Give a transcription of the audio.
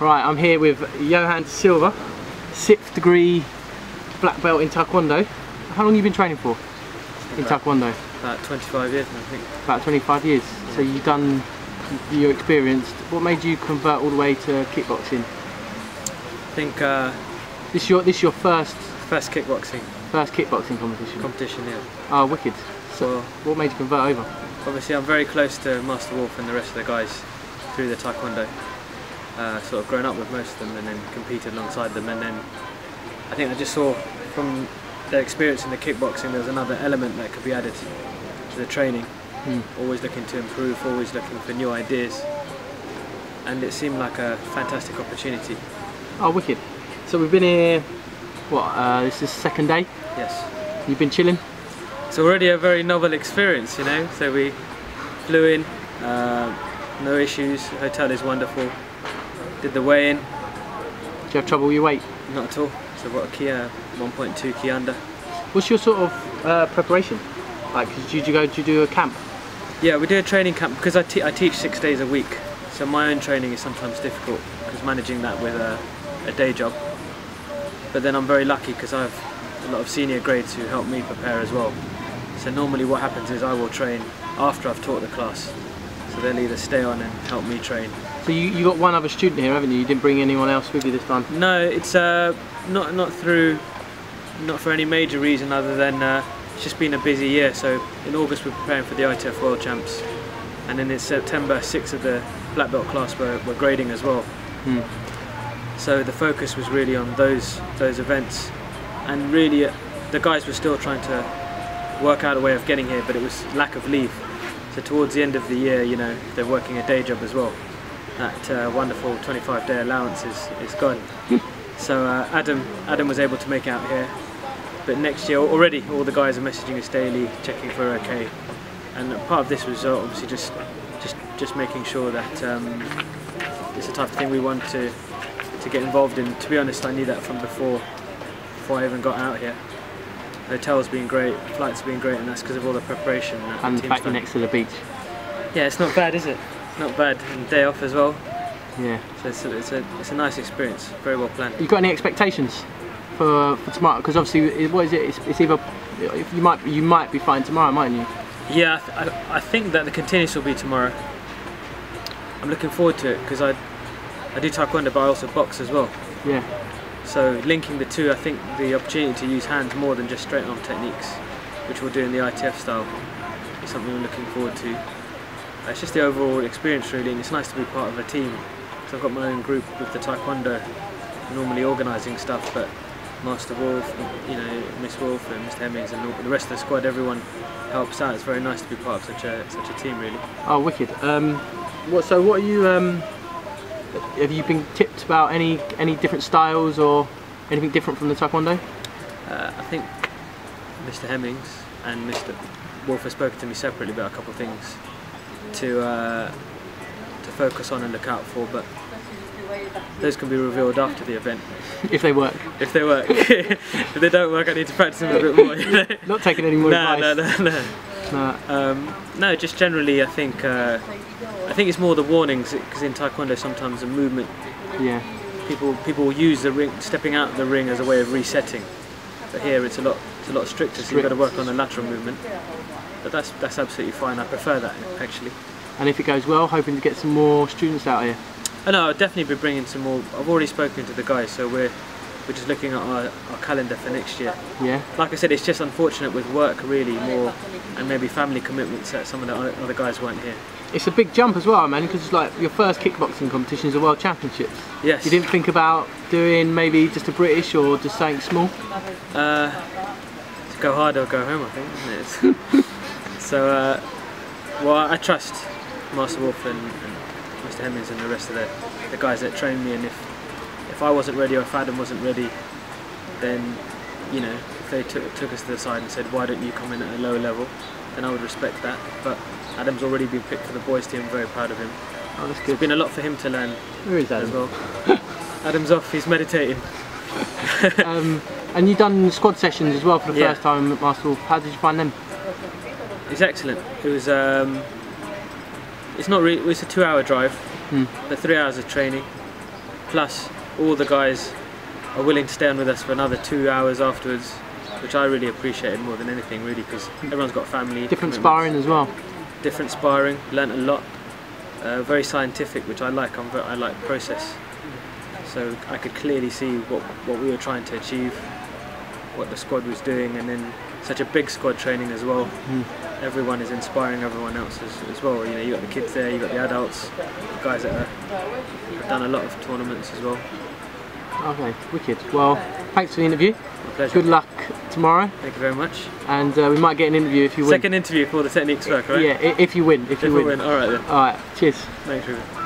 Right, I'm here with Johann Silva, sixth degree black belt in Taekwondo. How long have you been training for in About- Taekwondo? About 25 years, I think. About 25 years. So you've done, you're experienced. What made you convert all the way to kickboxing? I think uh, This is your, this is your first, first kickboxing first kickboxing competition. competition here. Oh, wicked. So Well, what made you convert over? obviously I'm very close to Master Wolf and the rest of the guys through the Taekwondo. Uh, sort of grown up with most of them and then competed alongside them and then I think I just saw from their experience in the kickboxing there was another element that could be added to the training. Hmm. Always looking to improve, always looking for new ideas and it seemed like a fantastic opportunity. Oh, wicked. So we've been here, what, uh, this is second day? Yes. You've been chilling? It's already a very novel experience, you know. So we flew in, uh, no issues. Hotel is wonderful. Did the weigh-in, Do you have trouble with your weight? not at all. So what a key, uh, 1.2 key under. What's your sort of uh, preparation? Like, did you go, did you do a camp? Yeah, we do a training camp because I, te- I teach six days a week. So my own training is sometimes difficult because managing that with a, a day job. But then I'm very lucky because I have a lot of senior grades who help me prepare as well. So normally what happens is I will train after I've taught the class. So they'll either stay on and help me train So you, you got one other student here, haven't you? You didn't bring anyone else with you this time? No, it's uh, not not through, not for any major reason other than uh, it's just been a busy year. So in August we're preparing for the ITF World Champs, and then in September six of the black belt class were, were grading as well. Hmm. So the focus was really on those those events, and really uh, the guys were still trying to work out a way of getting here, but it was lack of leave. So towards the end of the year, you know, they're working a day job as well. That uh, wonderful 25 day allowance is, is gone. So uh, Adam Adam was able to make it out here, but next year already all the guys are messaging us daily, checking for okay, and part of this was uh, obviously just just just making sure that um, it's the type of thing we want to to get involved in. To be honest, I knew that from before before I even got out here. Hotel's been great, flights been great, and that's because of all the preparation. that And the fact you're next to the beach. Yeah, it's not bad, is it? Not bad. And day off as well. Yeah. So it's a, it's a, it's a nice experience. Very well planned. You got any expectations for, for tomorrow? Because obviously, it- what is it? It's, it's either you might you might be fine tomorrow, mightn't you? Yeah, I, th- I, I think that the continuous will be tomorrow. I'm looking forward to it because I, I do taekwondo, but I also box as well. Yeah. So linking the two, I think the opportunity to use hands more than just straight arm techniques, which we'll do in the ITF style, is something we're looking forward to. It's just the overall experience really, and it's nice to be part of a team. So I've got my own group with the taekwondo, normally organising stuff, but Master Wolf, you know, Miss Wolf and Mr Hemmings and all, the rest of the squad, everyone helps out. It's very nice to be part of such a such a team really. Oh, wicked. Um, what? So, what are you? Um, have you been tipped about any any different styles or anything different from the taekwondo? Uh, I think Mr. Hemmings and Mr. Wolf have spoken to me separately about a couple of things to uh, to focus on and look out for, but those can be revealed after the event if they work. if they work. if they don't work, I need to practice them a bit more. You know? Not taking any more no, no, advice. no, no. no. Um, no, just generally, I think uh, I think it's more the warnings because in Taekwondo sometimes the movement Yeah. people people will use the ring, stepping out of the ring as a way of resetting. But here it's a lot it's a lot stricter, so you've got to work on the lateral movement. But that's that's absolutely fine. I prefer that actually. And if it goes well, hoping to get some more students out here. I know I'll definitely be bringing some more. I've already spoken to the guys, so we're we're just looking at our, our calendar for next year. Yeah. Like I said, it's just unfortunate with work really more, and maybe family commitments that some of the other guys weren't here. It's a big jump as well, man, because it's like your first kickboxing competition is the World Championships. Yes. You didn't think about doing maybe just a British or just something small? Uh, go hard or go home, I think. Isn't it? so, uh, well, I trust Master Wolf and, and Mr. Hemmings and the rest of the, the guys that train me. And if if I wasn't ready or if Adam wasn't ready, then you know, if they took took us to the side and said, "Why don't you come in at a lower level?" then I would respect that. But Adam's already been picked for the boys' team. I'm very proud of him. Oh, that's It's good. been a lot for him to learn Where is that? as well. Adam's off. He's meditating. Um, and you've done squad sessions as well for the Yeah. first time at Wolf. How did you find them? It's excellent. It was. Um, it's not really. It's a two-hour drive, Hmm. but three hours of training. Plus, all the guys are willing to stay on with us for another two hours afterwards, which I really appreciated more than anything, really, because everyone's got family. Different sparring as well. different sparring, learnt a lot. Uh, very scientific, which I like. I'm very, I like process. So I could clearly see what, what we were trying to achieve, what the squad was doing, and then such a big squad training as well. Everyone is inspiring everyone else as, as well. You know, you got the kids there, you got the adults, the guys that have done a lot of tournaments as well. Okay, wicked. Well, thanks for the interview. My pleasure. Good luck tomorrow, Thank you very much. and uh, we might get an interview if you win. Second interview for the techniques work, right? Yeah, if you win. If, If you win. win, all right then. All right. Cheers. Thanks, Ruben.